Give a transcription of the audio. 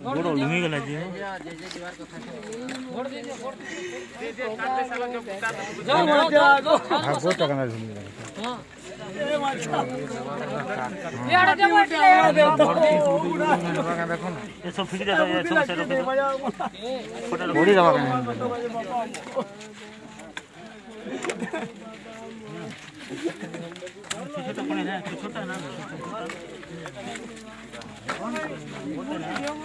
ଗୋଡ଼ ଲୁମିଗଲା ଯେ ଏସବୁ ଫିକିରେ ସବୁ ସେ ରଖିଦେ ବଢି ଦବା କାଇଁ ଛୋଟ ପୁଣି ଛୋଟ ନା